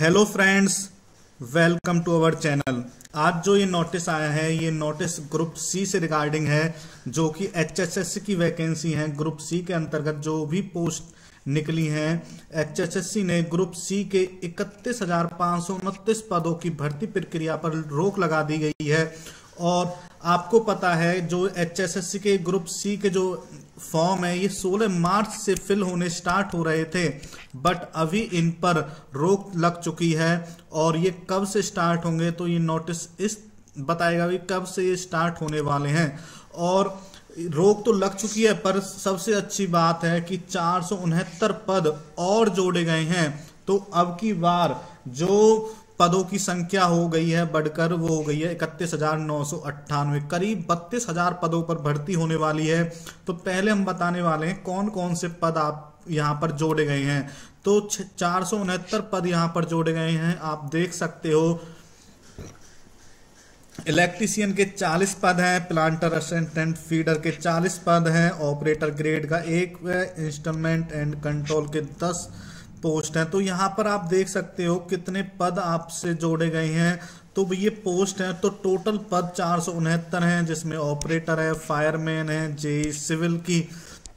Hello friends welcome to our channel आज जो ये नोटिस आया है, ये नोटिस ग्रुप सी से रिगार्डिंग है, जो कि एचएसएससी की वैकेंसी है ग्रुप सी के अंतर्गत जो भी पोस्ट निकली हैं एचएसएससी ने ग्रुप सी के इकतीस पदों की भर्ती प्रक्रिया पर रोक लगा दी गई है। और आपको पता है, जो एचएसएससी के ग्रुप सी के जो फॉर्म है, ये 16 मार्च से फिल होने स्टार्ट हो रहे थे, बट अभी इन पर रोक लग चुकी है और ये कब से स्टार्ट होंगे तो ये नोटिस इस बताएगा भी कब से ये स्टार्ट होने वाले हैं। और रोक तो लग चुकी है, पर सबसे अच्छी बात है कि चार सौ उनहत्तर पद और जोड़े गए हैं। तो अब की बार जो पदों की संख्या हो गई है, बढ़कर वो हो गई है इकतीस हज़ार नौ सौ अट्ठानवे। करीब बत्तीस हज़ार पदों पर भर्ती होने वाली है। तो पहले हम बताने वाले हैं कौन कौन से पद आप यहाँ पर जोड़े गए हैं। तो चार सौ उनहत्तर पद यहाँ पर जोड़े गए हैं। आप देख सकते हो, इलेक्ट्रीशियन के 40 पद हैं, प्लांटर, असिस्टेंट, फीडर के 40 पद हैं, ऑपरेटर ग्रेड का एक इंस्टॉलमेंट एंड कंट्रोल के 10 पोस्ट हैं। तो यहाँ पर आप देख सकते हो कितने पद आपसे जोड़े गए हैं। तो ये पोस्ट है तो टोटल पद चार सौ उनहत्तर है, जिसमें ऑपरेटर है फायरमैन है जे सिविल की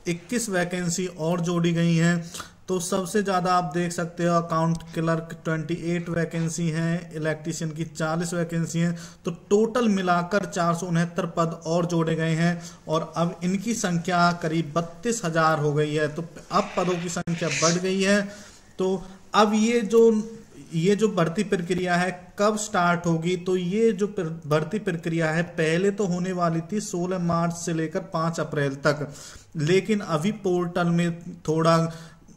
21 वैकेंसी और जोड़ी गई हैं। तो सबसे ज़्यादा आप देख सकते हो अकाउंट क्लर्क 28 वैकेंसी हैं इलेक्ट्रीशियन की 40 वैकेंसी हैं। तो टोटल मिलाकर चार सौ उनहत्तर पद और जोड़े गए हैं और अब इनकी संख्या करीब बत्तीस हज़ार हो गई है। तो अब पदों की संख्या बढ़ गई है। तो अब ये जो ये जो भर्ती प्रक्रिया है कब स्टार्ट होगी? तो ये जो भर्ती प्रक्रिया है, पहले तो होने वाली थी 16 मार्च से लेकर 5 अप्रैल तक। लेकिन अभी पोर्टल में थोड़ा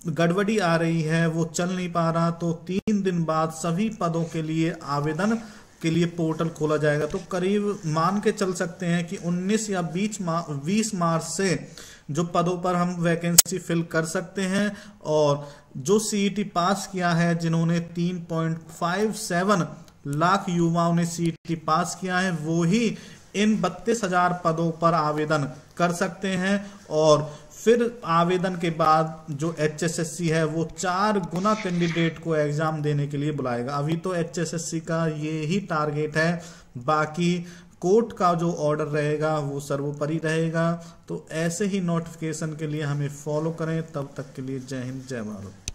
गड़बड़ी आ रही है, वो चल नहीं पा रहा तो तीन दिन बाद सभी पदों के लिए आवेदन के लिए पोर्टल खोला जाएगा। तो करीब मान के चल सकते हैं कि 19 या 20 20 मार्च से जो पदों पर हम वैकेंसी फिल कर सकते हैं और जो सीईटी पास किया है, जिन्होंने 3.57 लाख युवाओं ने सीईटी पास किया है, वो ही इन बत्तीस हज़ार पदों पर आवेदन कर सकते हैं और फिर आवेदन के बाद जो एचएसएससी है वो चार गुना कैंडिडेट को एग्ज़ाम देने के लिए बुलाएगा। अभी तो एचएसएससी का ये ही टारगेट है, बाकी कोर्ट का जो ऑर्डर रहेगा वो सर्वोपरि रहेगा। तो ऐसे ही नोटिफिकेशन के लिए हमें फॉलो करें। तब तक के लिए जय हिंद, जय भारत।